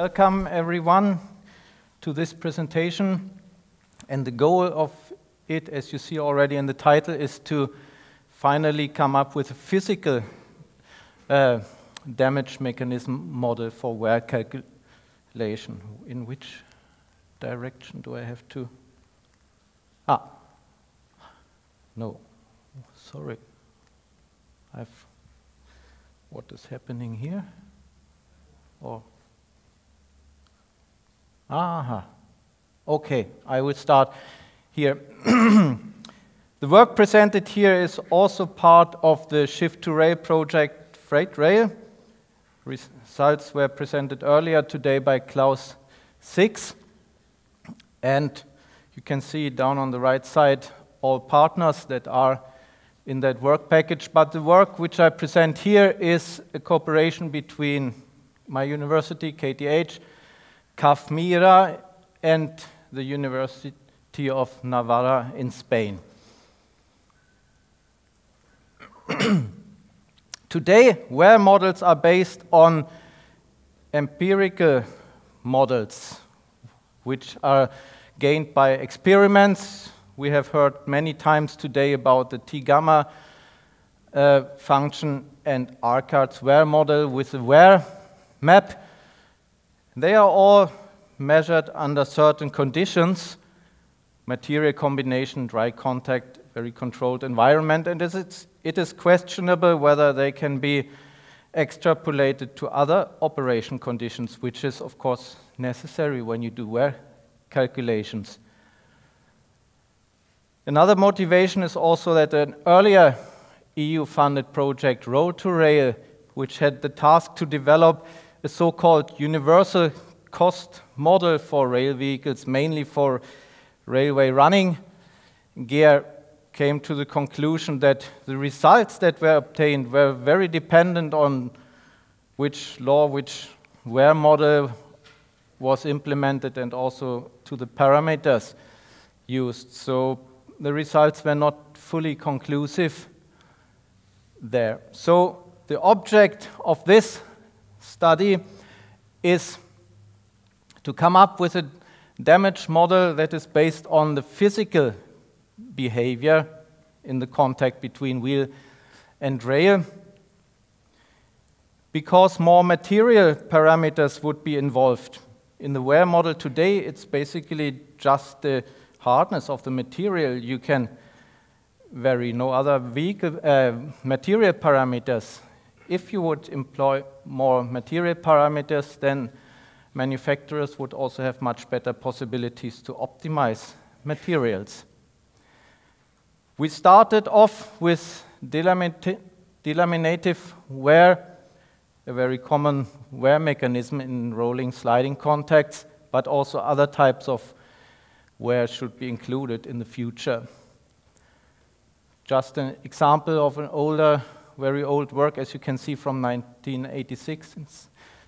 Welcome everyone to this presentation. And the goal of it, as you see already in the title, is to finally come up with a physical uh, damage mechanism model for wear calculation. In which direction do I have to? Ah, no, sorry. I've, what is happening here? Or, aha, okay, I will start here. the work presented here is also part of the Shift to Rail project FR8RAIL. Results were presented earlier today by Klaus Six. And you can see down on the right side all partners that are in that work package. But the work which I present here is a cooperation between my university, KTH, CAF MIRA, and the University of Navarra in Spain. Today, wear models are based on empirical models, which are gained by experiments. We have heard many times today about the T-gamma uh, function and Archard's wear model with the wear map. They are all measured under certain conditions, material combination, dry contact, very controlled environment, and it is questionable whether they can be extrapolated to other operation conditions, which is, of course, necessary when you do wear calculations. Another motivation is also that an earlier EU-funded project, Roll to Rail, which had the task to develop a so-called universal cost model for rail vehicles, mainly for railway running. GEAR came to the conclusion that the results that were obtained were very dependent on which law, which wear model was implemented and also to the parameters used. So the results were not fully conclusive there. So the object of this study is to come up with a damage model that is based on the physical behavior in the contact between wheel and rail because more material parameters would be involved. In the wear model today, it's basically just the hardness of the material you can vary, no other vehicle, uh, material parameters if you would employ more material parameters, then manufacturers would also have much better possibilities to optimize materials. We started off with delaminative wear, a very common wear mechanism in rolling sliding contacts, but also other types of wear should be included in the future. Just an example of an older very old work, as you can see from 1986 in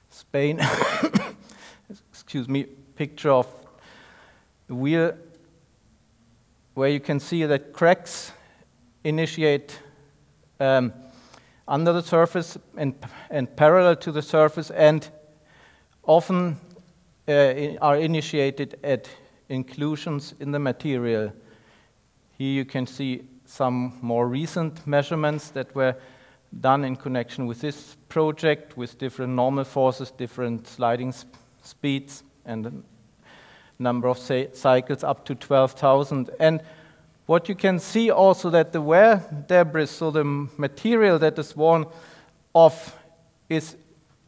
Spain. Excuse me, picture of the wheel where you can see that cracks initiate um, under the surface and, and parallel to the surface and often uh, are initiated at inclusions in the material. Here you can see some more recent measurements that were done in connection with this project with different normal forces, different sliding sp speeds, and a number of cycles up to 12,000. And what you can see also that the wear debris, so the material that is worn off, is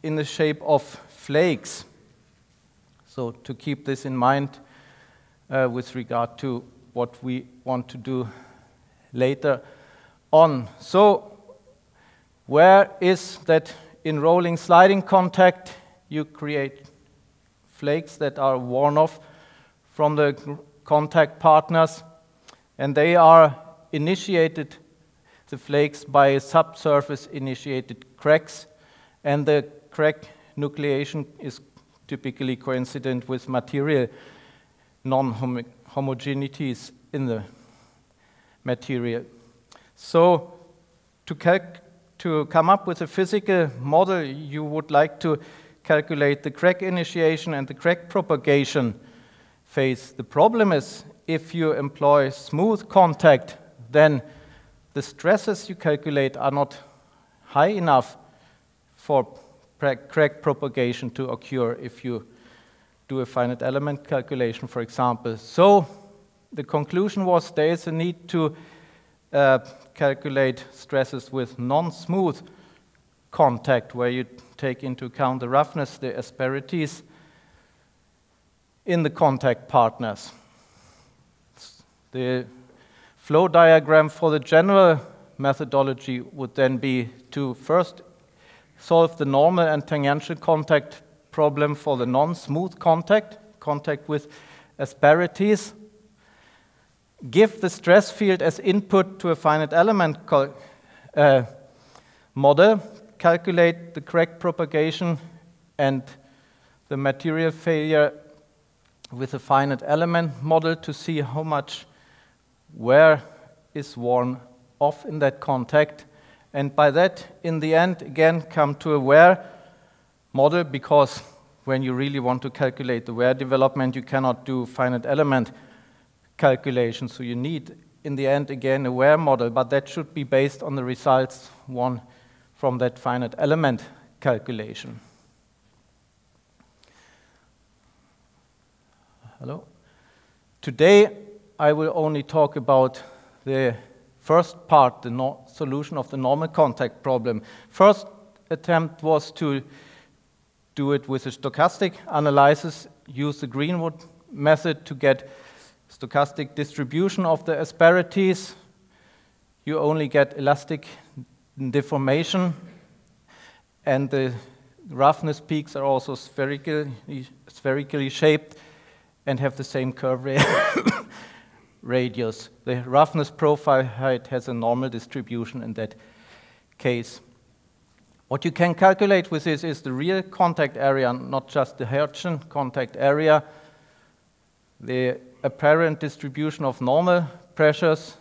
in the shape of flakes. So to keep this in mind uh, with regard to what we want to do later on. So where is that in rolling sliding contact you create flakes that are worn off from the contact partners and they are initiated the flakes by subsurface initiated cracks and the crack nucleation is typically coincident with material non-homogeneities in the material. So to calc to come up with a physical model, you would like to calculate the crack initiation and the crack propagation phase. The problem is if you employ smooth contact, then the stresses you calculate are not high enough for crack propagation to occur if you do a finite element calculation, for example. So the conclusion was there is a need to uh, calculate stresses with non-smooth contact, where you take into account the roughness, the asperities in the contact partners. The flow diagram for the general methodology would then be to first solve the normal and tangential contact problem for the non-smooth contact, contact with asperities, give the stress field as input to a finite element uh, model, calculate the crack propagation and the material failure with a finite element model to see how much wear is worn off in that contact. And by that, in the end, again, come to a wear model because when you really want to calculate the wear development, you cannot do finite element calculation. So you need, in the end, again, a wear model, but that should be based on the results won from that finite element calculation. Hello? Today, I will only talk about the first part, the no solution of the normal contact problem. First attempt was to do it with a stochastic analysis, use the Greenwood method to get stochastic distribution of the asperities. You only get elastic deformation, and the roughness peaks are also spherically, spherically shaped and have the same curve radius. The roughness profile height has a normal distribution in that case. What you can calculate with this is the real contact area, not just the Hertzian contact area, the apparent distribution of normal pressures,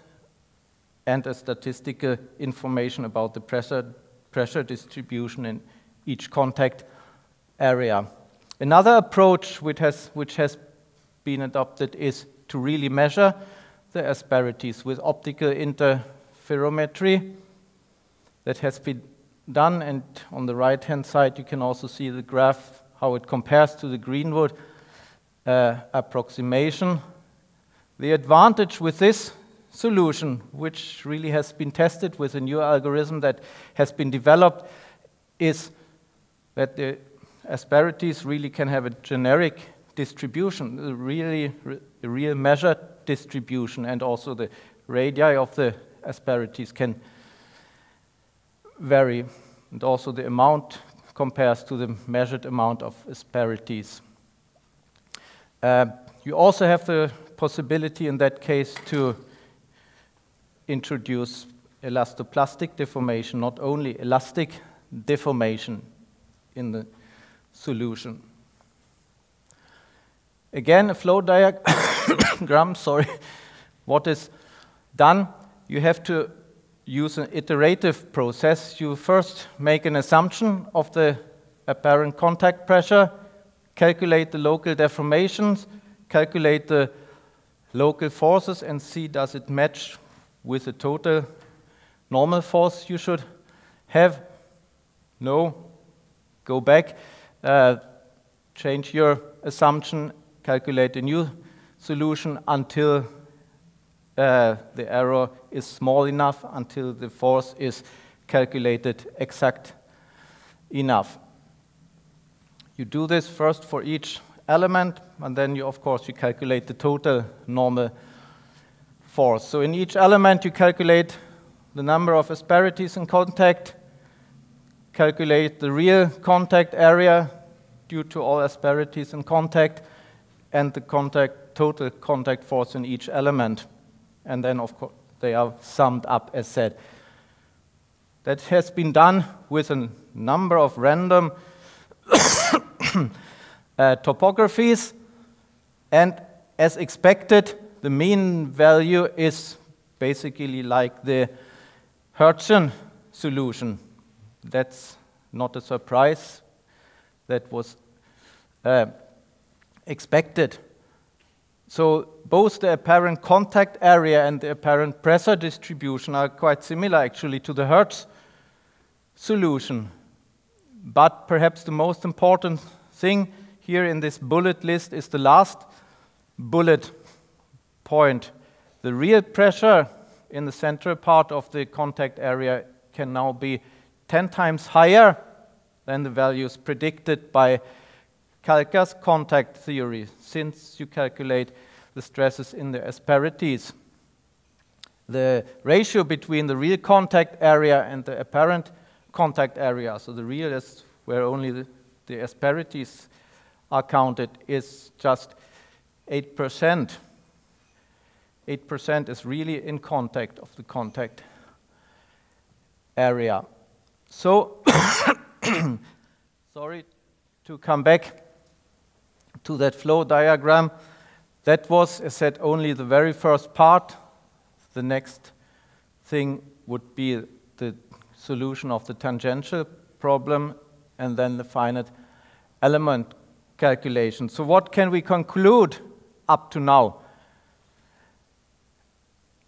and a statistical information about the pressure, pressure distribution in each contact area. Another approach which has, which has been adopted is to really measure the asperities with optical interferometry. That has been done, and on the right-hand side you can also see the graph, how it compares to the Greenwood uh, approximation. The advantage with this solution, which really has been tested with a new algorithm that has been developed, is that the asperities really can have a generic distribution, a really a real measured distribution, and also the radii of the asperities can vary, and also the amount compares to the measured amount of asperities. Uh, you also have the possibility in that case to introduce elastoplastic deformation, not only elastic deformation in the solution. Again, a flow diagram, sorry. What is done? You have to use an iterative process. You first make an assumption of the apparent contact pressure, calculate the local deformations, calculate the local forces, and see does it match with the total normal force you should have. No, go back, uh, change your assumption, calculate a new solution until uh, the error is small enough until the force is calculated exact enough. You do this first for each element, and then you, of course, you calculate the total normal force. So in each element, you calculate the number of asperities in contact, calculate the real contact area due to all asperities in contact, and the contact, total contact force in each element and then of course they are summed up as said. That has been done with a number of random uh, topographies, and as expected, the mean value is basically like the Hertzian solution. That's not a surprise. that was uh, expected. So both the apparent contact area and the apparent pressure distribution are quite similar actually to the Hertz solution. But perhaps the most important thing here in this bullet list is the last bullet point. The real pressure in the central part of the contact area can now be 10 times higher than the values predicted by Kalker's contact theory, since you calculate the stresses in the asperities. The ratio between the real contact area and the apparent contact area, so the real is where only the, the asperities are counted, is just 8%. 8% is really in contact of the contact area. So, sorry to come back to that flow diagram. That was, as said, only the very first part. The next thing would be the solution of the tangential problem and then the finite element calculation. So what can we conclude up to now?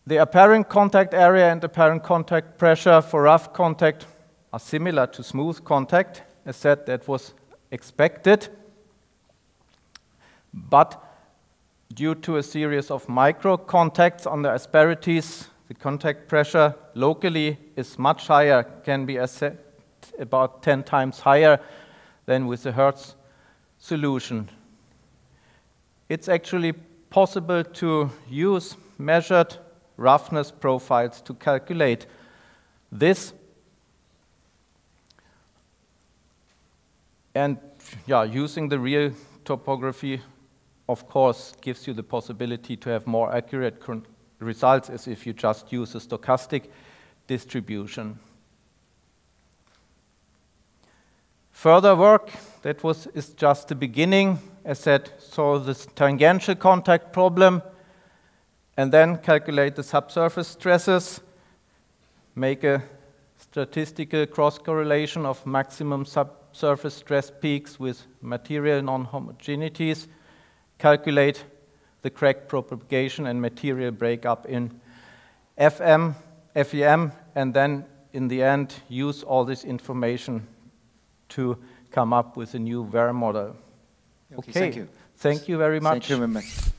The apparent contact area and apparent contact pressure for rough contact are similar to smooth contact. As said, that was expected. But due to a series of micro contacts on the asperities, the contact pressure locally is much higher, can be about 10 times higher than with the Hertz solution. It's actually possible to use measured roughness profiles to calculate this. And yeah, using the real topography, of course, gives you the possibility to have more accurate results as if you just use a stochastic distribution. Further work, that was is just the beginning, as said, so this tangential contact problem, and then calculate the subsurface stresses, make a statistical cross-correlation of maximum subsurface stress peaks with material non-homogeneities, calculate the crack propagation and material breakup in FM, FEM, and then in the end use all this information to come up with a new wear model. Okay, okay. thank you. Thank you very much. Thank you very much.